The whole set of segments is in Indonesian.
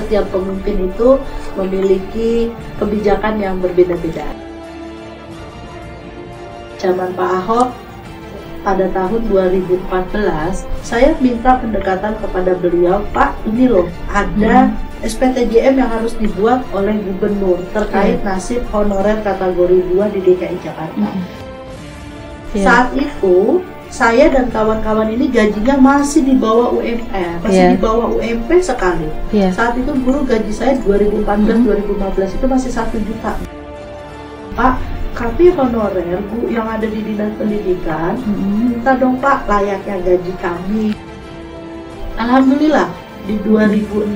setiap pemimpin itu memiliki kebijakan yang berbeda-beda. Zaman Pak Ahok pada tahun 2014 saya minta pendekatan kepada beliau Pak ini loh ada hmm. SPTJM yang harus dibuat oleh gubernur terkait hmm. nasib honorer kategori 2 di DKI Jakarta hmm. yeah. saat itu saya dan kawan-kawan ini gajinya masih di bawah UMR, masih yeah. di bawah UMP sekali. Yeah. Saat itu guru gaji saya 2014-2015 mm. itu masih satu juta. Pak, kami honorer bu yang ada di dinas pendidikan mm. minta dong Pak layaknya gaji kami. Alhamdulillah di 2016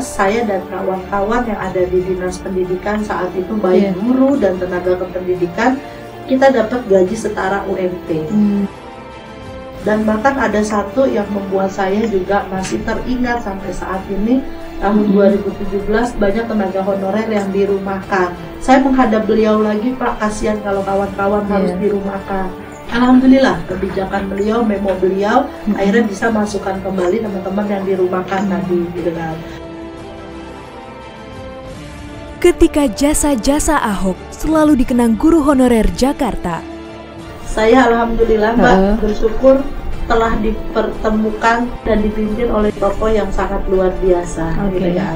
saya dan kawan-kawan yang ada di dinas pendidikan saat itu baik yeah. guru dan tenaga kependidikan kita dapat gaji setara UMP. Mm dan bahkan ada satu yang membuat saya juga masih teringat sampai saat ini tahun 2017 hmm. banyak tenaga honorer yang dirumahkan. Saya menghadap beliau lagi, Pak, kasihan kalau kawan-kawan yeah. harus dirumahkan. Alhamdulillah kebijakan beliau, memo beliau hmm. akhirnya bisa masukkan kembali teman-teman yang dirumahkan tadi gitu kan. Ketika jasa-jasa Ahok selalu dikenang guru honorer Jakarta, saya alhamdulillah mbak uh. bersyukur telah dipertemukan dan dipimpin oleh tokoh yang sangat luar biasa okay. gitu ya.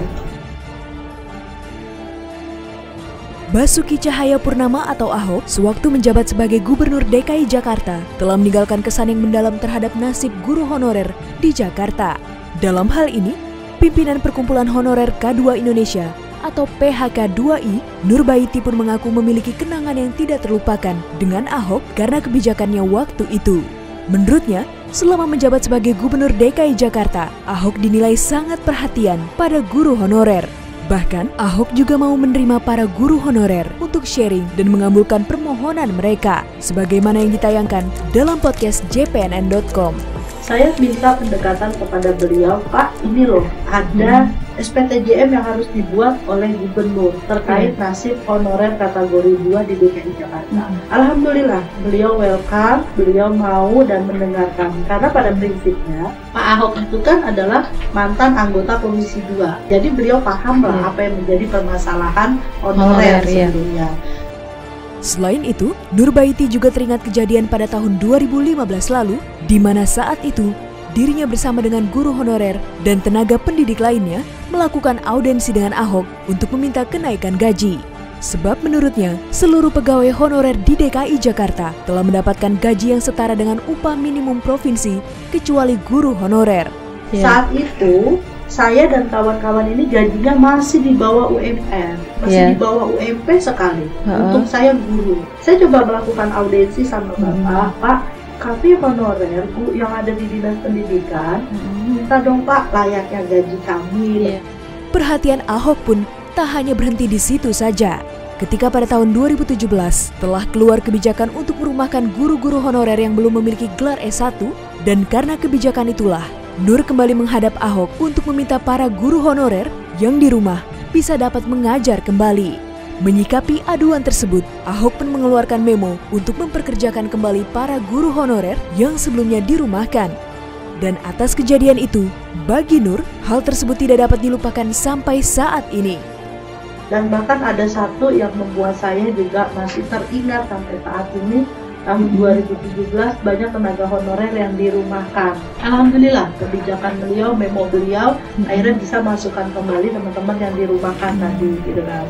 Basuki Cahaya Purnama atau Ahok sewaktu menjabat sebagai Gubernur DKI Jakarta telah meninggalkan kesan yang mendalam terhadap nasib guru honorer di Jakarta. Dalam hal ini, pimpinan Perkumpulan Honorer K2 Indonesia atau PHK2I, Nurbaiti pun mengaku memiliki kenangan yang tidak terlupakan dengan Ahok karena kebijakannya waktu itu. Menurutnya, selama menjabat sebagai Gubernur DKI Jakarta, Ahok dinilai sangat perhatian pada guru honorer. Bahkan, Ahok juga mau menerima para guru honorer untuk sharing dan mengabulkan permohonan mereka, sebagaimana yang ditayangkan dalam podcast jpnn.com saya minta pendekatan kepada beliau, Pak, ini loh ada hmm. SPTJM yang harus dibuat oleh gubernur terkait hmm. nasib honorer kategori 2 di DKI Jakarta. Hmm. Alhamdulillah, beliau welcome, beliau mau dan mendengarkan karena pada prinsipnya Pak Ahok itu kan adalah mantan anggota Komisi 2. Jadi beliau paham lah hmm. apa yang menjadi permasalahan honorer, honorer iya. sebelumnya. Ya. Selain itu, Nurbaiti juga teringat kejadian pada tahun 2015 lalu, di mana saat itu dirinya bersama dengan guru honorer dan tenaga pendidik lainnya melakukan audensi dengan Ahok untuk meminta kenaikan gaji. Sebab menurutnya, seluruh pegawai honorer di DKI Jakarta telah mendapatkan gaji yang setara dengan upah minimum provinsi, kecuali guru honorer. Saat itu, saya dan kawan-kawan ini gajinya masih di bawah UMR, masih yeah. di bawah UMP sekali. Uh-uh. Untuk saya guru, saya coba melakukan audensi sama bapak, hmm. Pak, kami honorer bu yang ada di dinas pendidikan, hmm. minta dong Pak layaknya gaji kami. Yeah. Perhatian Ahok pun tak hanya berhenti di situ saja. Ketika pada tahun 2017 telah keluar kebijakan untuk merumahkan guru-guru honorer yang belum memiliki gelar S1 dan karena kebijakan itulah Nur kembali menghadap Ahok untuk meminta para guru honorer yang di rumah bisa dapat mengajar kembali. Menyikapi aduan tersebut, Ahok pun mengeluarkan memo untuk memperkerjakan kembali para guru honorer yang sebelumnya dirumahkan. Dan atas kejadian itu, bagi Nur, hal tersebut tidak dapat dilupakan sampai saat ini. Dan bahkan ada satu yang membuat saya juga masih teringat sampai saat ini, tahun 2017 banyak tenaga honorer yang dirumahkan. Alhamdulillah kebijakan beliau, memo beliau hmm. akhirnya bisa masukkan kembali teman-teman yang dirumahkan tadi gitu kan.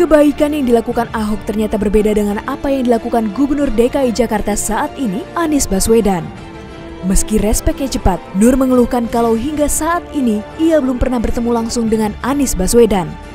Kebaikan yang dilakukan Ahok ternyata berbeda dengan apa yang dilakukan Gubernur DKI Jakarta saat ini, Anies Baswedan. Meski respeknya cepat, Nur mengeluhkan kalau hingga saat ini ia belum pernah bertemu langsung dengan Anies Baswedan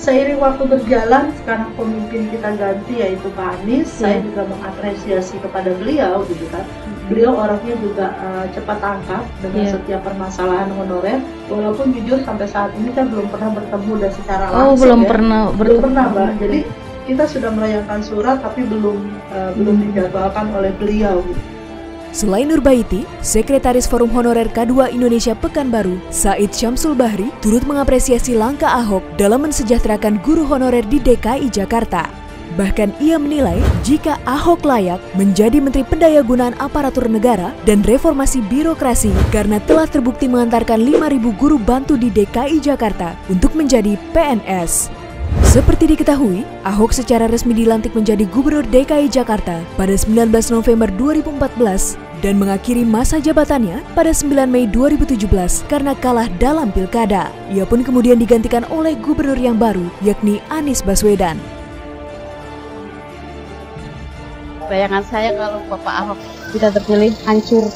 seiring waktu berjalan sekarang pemimpin kita ganti yaitu Pak Anies hmm. saya juga mengapresiasi kepada beliau gitu kan hmm. beliau orangnya juga uh, cepat tangkap dengan yeah. setiap permasalahan honorer walaupun jujur sampai saat ini kan belum pernah bertemu dan secara oh, langsung oh belum ya. pernah bertemu. belum pernah mbak jadi kita sudah melayangkan surat tapi belum uh, belum hmm. dijadwalkan oleh beliau gitu. Selain Nurbaiti, Sekretaris Forum Honorer K2 Indonesia Pekanbaru, Said Syamsul Bahri, turut mengapresiasi langkah Ahok dalam mensejahterakan guru honorer di DKI Jakarta. Bahkan ia menilai jika Ahok layak menjadi Menteri Pendayagunaan Aparatur Negara dan Reformasi Birokrasi karena telah terbukti mengantarkan 5.000 guru bantu di DKI Jakarta untuk menjadi PNS. Seperti diketahui, Ahok secara resmi dilantik menjadi Gubernur DKI Jakarta pada 19 November 2014 dan mengakhiri masa jabatannya pada 9 Mei 2017 karena kalah dalam pilkada. Ia pun kemudian digantikan oleh gubernur yang baru, yakni Anies Baswedan. bayangan saya kalau Bapak Ahok tidak terpilih hancur